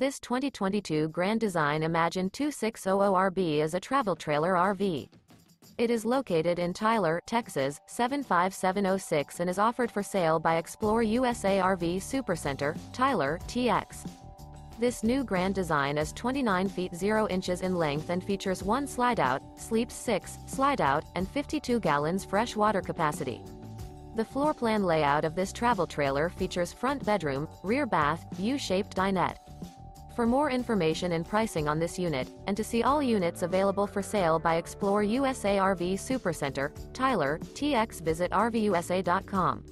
This 2022 Grand Design Imagine 2600RB is a travel trailer RV. It is located in Tyler, Texas, 75706 and is offered for sale by Explore USA RV Supercenter, Tyler, TX. This new Grand Design is 29 feet 0 inches in length and features one slide-out, sleeps 6, slide-out, and 52 gallons fresh water capacity. The floor plan layout of this travel trailer features front bedroom, rear bath, U-shaped dinette. For more information and pricing on this unit, and to see all units available for sale by Explore USA RV Supercenter, Tyler, TX visit RVUSA.com.